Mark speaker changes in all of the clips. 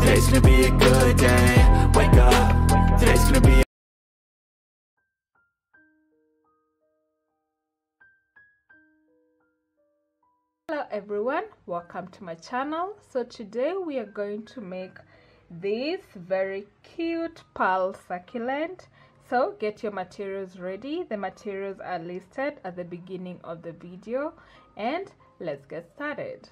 Speaker 1: today's gonna be a good day. Wake up, today's gonna be
Speaker 2: Hello everyone, welcome to my channel. So today we are going to make this very cute pearl succulent. So get your materials ready. The materials are listed at the beginning of the video and let's get started.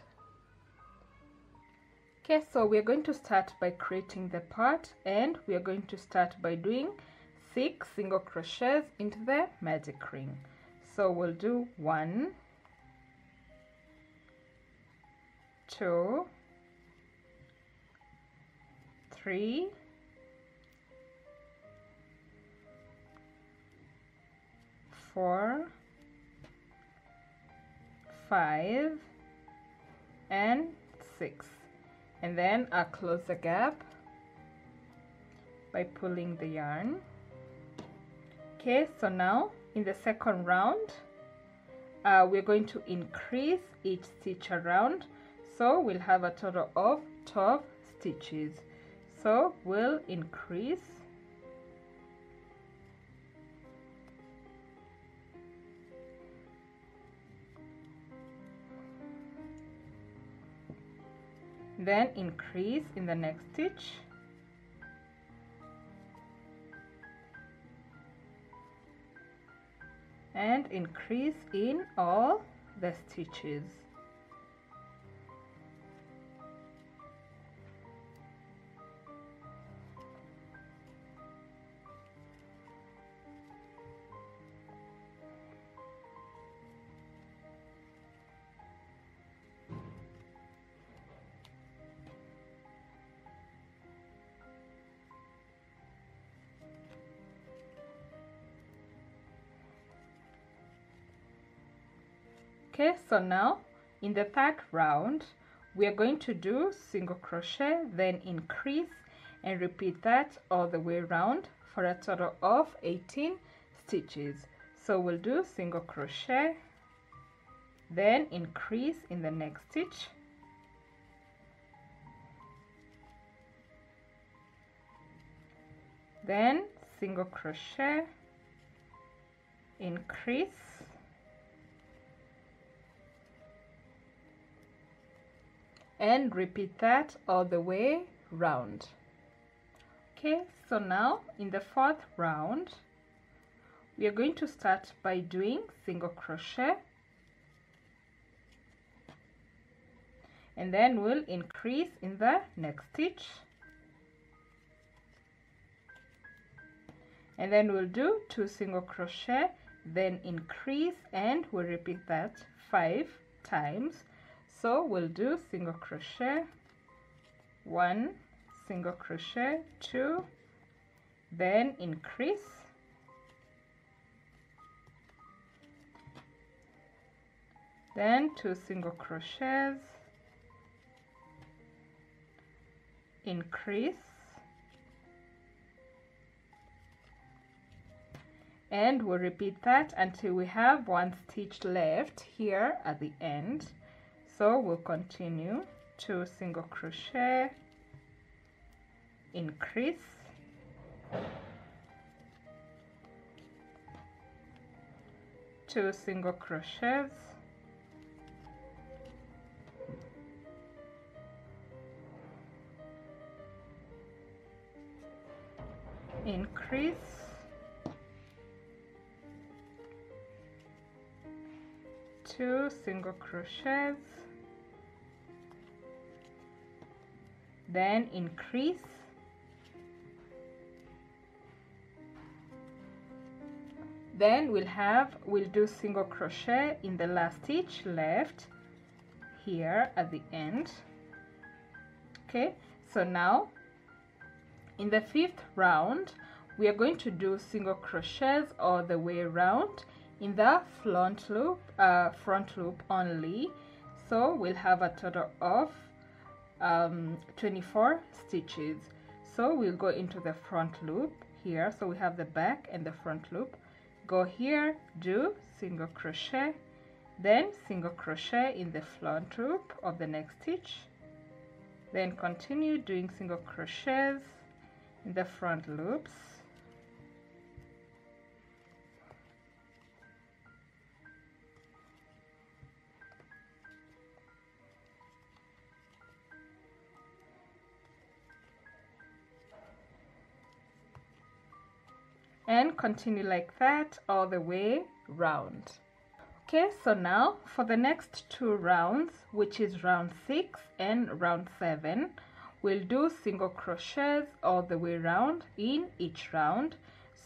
Speaker 2: Okay, so we're going to start by creating the part and we are going to start by doing six single crochets into the magic ring. So we'll do one, two, three, four, five, and six. And then I'll close the gap by pulling the yarn. Okay, so now in the second round, uh, we're going to increase each stitch around so we'll have a total of 12 stitches so we'll increase then increase in the next stitch. And increase in all the stitches okay so now in the third round we are going to do single crochet then increase and repeat that all the way around for a total of 18 stitches. So we'll do single crochet then increase in the next stitch. Then single crochet increase and repeat that all the way round. Okay so now in the fourth round we are going to start by doing single crochet. And then we'll increase in the next stitch. And then we'll do two single crochet then increase and we'll repeat that five times so we'll do single crochet. One single crochet. Two then increase. Then two single crochets. Increase. And we'll repeat that until we have one stitch left here at the end so we'll continue two single crochet increase. Two single crochets. Increase. Two single crochets then increase. Then we'll have we'll do single crochet in the last stitch left here at the end. Okay so now in the fifth round we are going to do single crochets all the way around in the front loop uh, front loop only. So we'll have a total of um, 24 stitches. So we'll go into the front loop here. So we have the back and the front loop. Go here do single crochet then single crochet in the front loop of the next stitch. Then continue doing single crochets in the front loops and continue like that all the way round. Okay so now for the next two rounds which is round six and round seven we'll do single crochets all the way round in each round.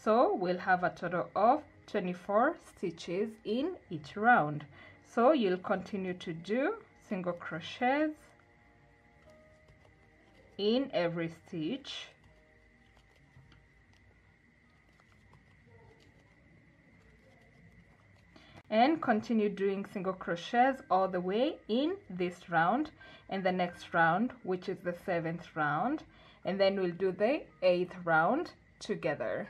Speaker 2: So we'll have a total of 24 stitches in each round. So you'll continue to do single crochets in every stitch and continue doing single crochets all the way in this round and the next round which is the seventh round and then we'll do the eighth round together.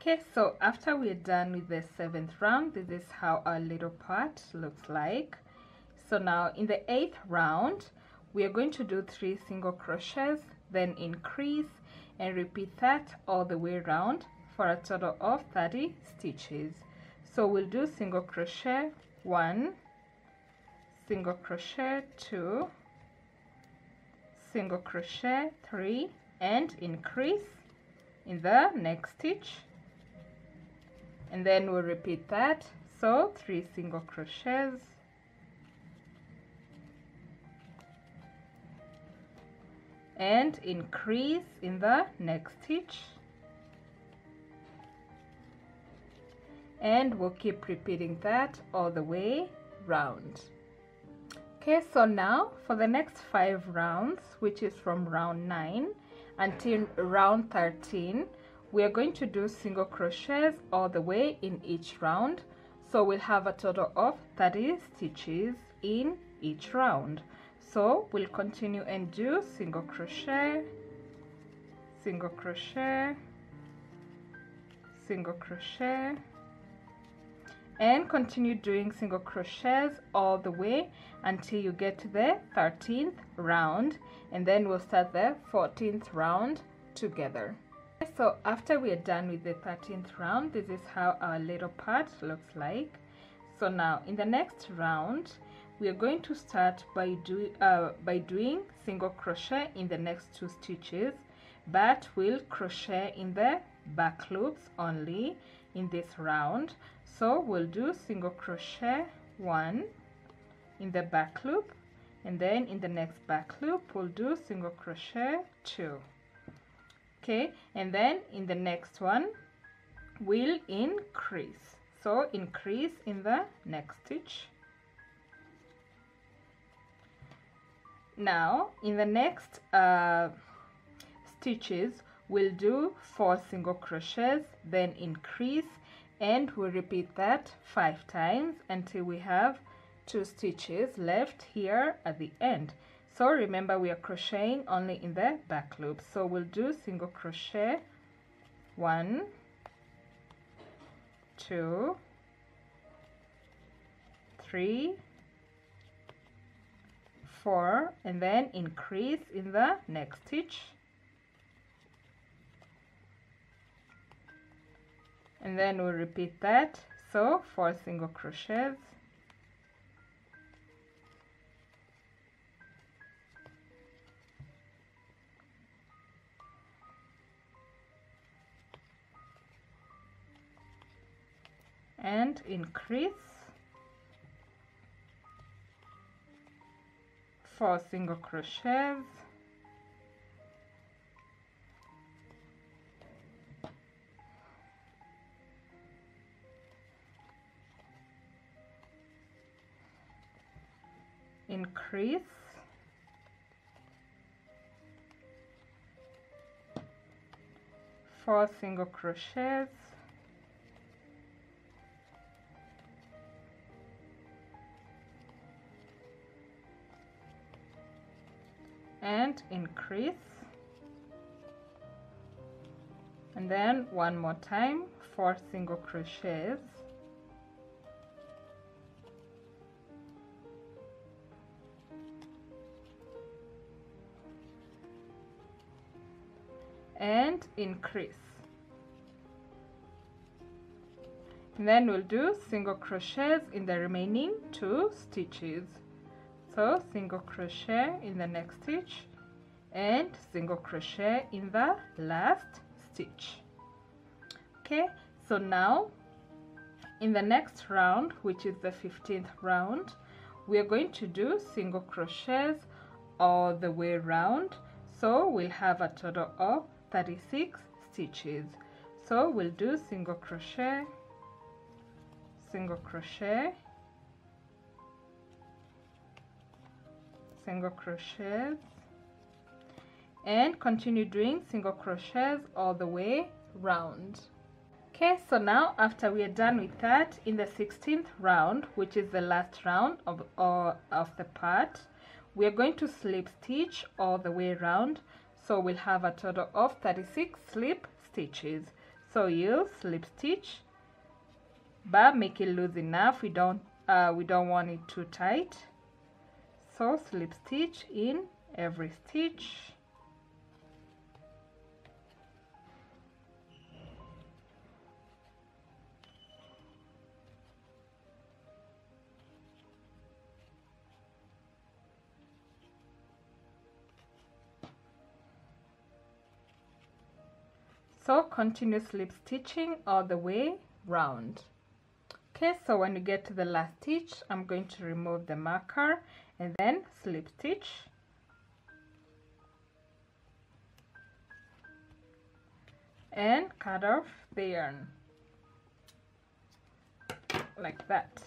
Speaker 2: Okay so after we're done with the seventh round this is how our little part looks like. So now in the eighth round we are going to do three single crochets then increase and repeat that all the way around for a total of 30 stitches so we'll do single crochet one single crochet two single crochet three and increase in the next stitch. And then we'll repeat that. So three single crochets. And increase in the next stitch and we'll keep repeating that all the way round. Okay so now for the next five rounds which is from round 9 until round 13 we are going to do single crochets all the way in each round. So we'll have a total of 30 stitches in each round. So we'll continue and do single crochet single crochet single crochet and continue doing single crochets all the way until you get to the 13th round and then we'll start the 14th round together. So after we are done with the 13th round this is how our little part looks like. So now in the next round we are going to start by doing uh, by doing single crochet in the next two stitches but we'll crochet in the back loops only in this round. So we'll do single crochet one in the back loop and then in the next back loop we'll do single crochet two. Okay and then in the next one we'll increase. So increase in the next stitch. Now in the next uh, stitches we'll do four single crochets then increase and we repeat that five times until we have two stitches left here at the end. So remember we are crocheting only in the back loop. So we'll do single crochet. One two three four and then increase in the next stitch and then we'll repeat that. So four single crochets. And increase. Four single crochets increase. Four single crochets. And increase. And then one more time four single crochets increase. And then we'll do single crochets in the remaining two stitches. So single crochet in the next stitch and single crochet in the last stitch. Okay so now in the next round which is the 15th round we are going to do single crochets all the way around so we'll have a total of 36 stitches. So we'll do single crochet single crochet single crochets and continue doing single crochets all the way round. Okay so now after we are done with that in the 16th round which is the last round of, or, of the part we are going to slip stitch all the way around so we'll have a total of 36 slip stitches. So you slip stitch but make it loose enough. We don't uh, we don't want it too tight. So slip stitch in every stitch so continue slip stitching all the way round. Okay so when you get to the last stitch I'm going to remove the marker and then slip stitch. And cut off the yarn. Like that.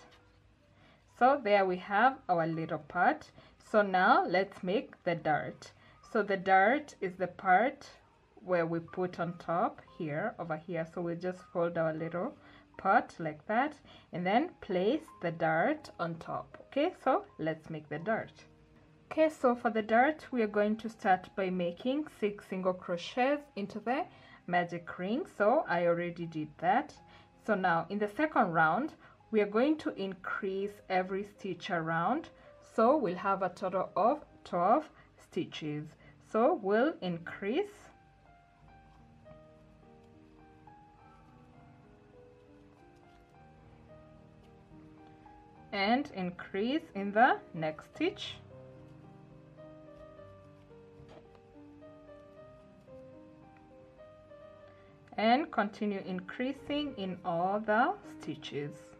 Speaker 2: So there we have our little part. So now let's make the dart so the dart is the part where we put on top here over here. So we just fold our little part like that and then place the dart on top okay? So let's make the dart okay so for the dart we are going to start by making six single crochets into the magic ring. So I already did that. So now in the second round we are going to increase every stitch around. So we'll have a total of 12 stitches. So we'll increase and increase in the next stitch. And continue increasing in all the stitches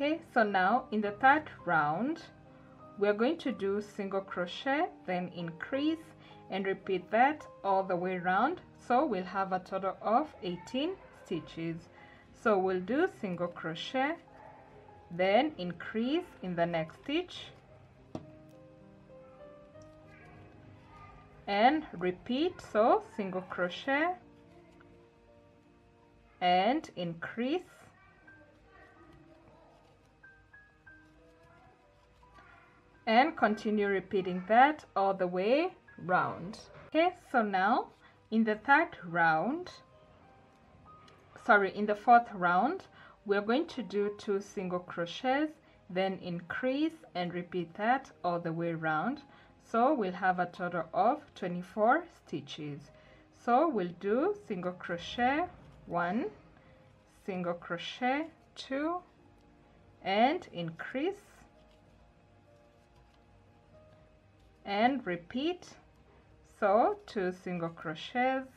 Speaker 2: okay so now in the third round we're going to do single crochet then increase and repeat that all the way around so we'll have a total of 18 stitches. So we'll do single crochet then increase in the next stitch and repeat. So single crochet and increase and continue repeating that all the way round. Okay so now in the third round sorry in the fourth round we're going to do two single crochets then increase and repeat that all the way round. So we'll have a total of 24 stitches. So we'll do single crochet one single crochet two and increase and repeat. So two single crochets.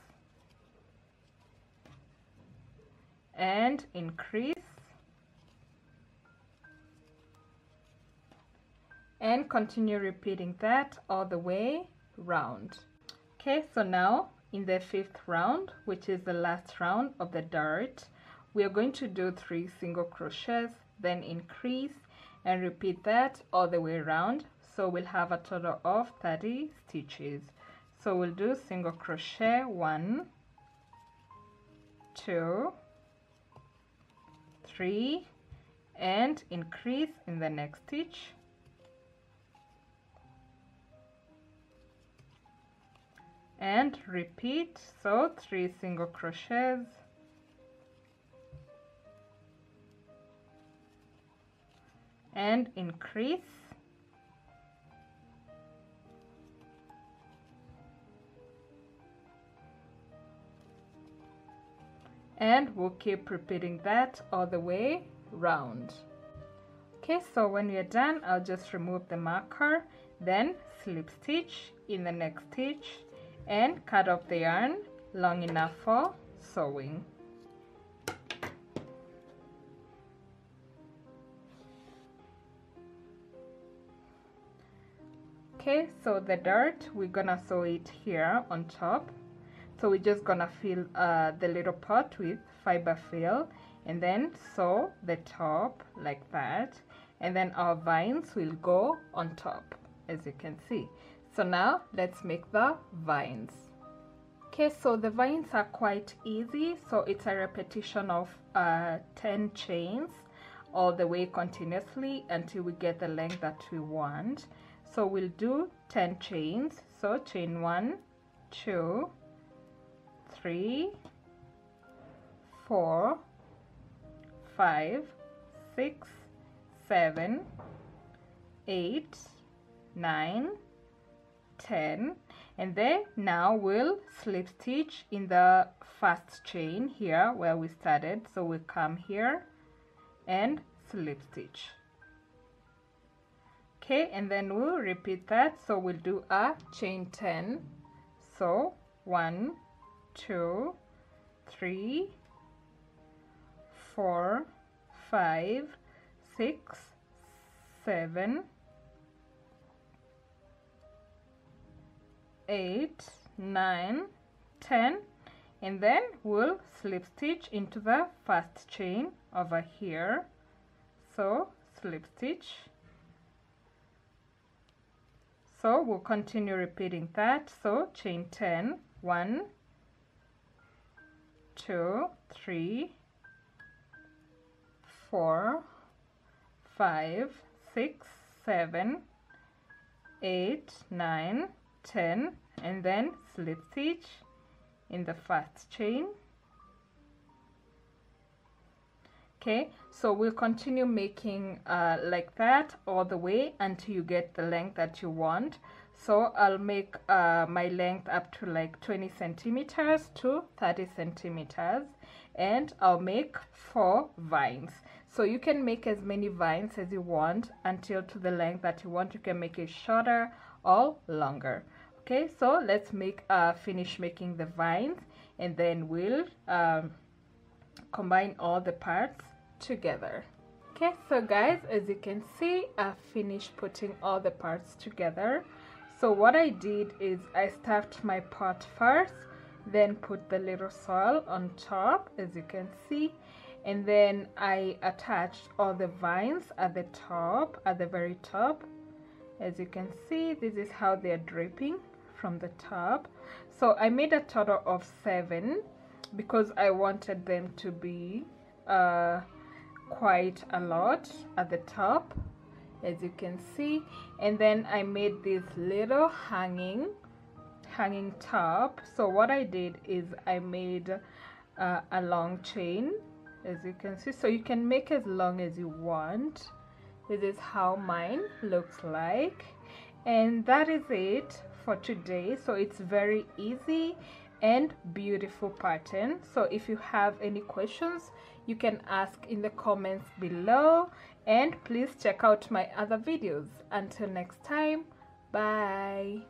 Speaker 2: And increase. And continue repeating that all the way round. Okay so now in the fifth round which is the last round of the dart we are going to do three single crochets then increase and repeat that all the way around so we'll have a total of 30 stitches. So we'll do single crochet one two three and increase in the next stitch. And repeat so three single crochets. And increase and we'll keep repeating that all the way round. Okay so when we're done I'll just remove the marker then slip stitch in the next stitch and cut off the yarn long enough for sewing. Okay so the dart we're gonna sew it here on top so we're just gonna fill uh, the little pot with fiber fill and then sew the top like that and then our vines will go on top as you can see. So now let's make the vines. Okay so the vines are quite easy. So it's a repetition of uh, 10 chains all the way continuously until we get the length that we want. So we'll do 10 chains. So chain one two three four five six seven eight nine ten. And then now we'll slip stitch in the first chain here where we started. So we come here and slip stitch. Okay and then we'll repeat that. So we'll do a chain 10 so one two three four five six seven eight nine ten. And then we'll slip stitch into the first chain over here. So slip stitch. So we'll continue repeating that. So chain 10 1 2 3 4 5 6 7 8 9 10 and then slip stitch in the first chain. Okay so we'll continue making uh, like that all the way until you get the length that you want so I'll make uh, my length up to like 20 centimeters to 30 centimeters and I'll make four vines. So you can make as many vines as you want until to the length that you want. You can make it shorter or longer. Okay so let's make uh, finish making the vines and then we'll um, combine all the parts together. Okay so guys as you can see I finished putting all the parts together so what I did is I stuffed my pot first then put the little soil on top as you can see and then I attached all the vines at the top at the very top. As you can see this is how they're dripping from the top. So I made a total of seven because I wanted them to be uh, quite a lot at the top as you can see. And then I made this little hanging hanging top. So what I did is I made uh, a long chain as you can see. So you can make as long as you want. This is how mine looks like. And that is it for today. So it's very easy and beautiful pattern. So if you have any questions you can ask in the comments below and please check out my other videos. Until next time bye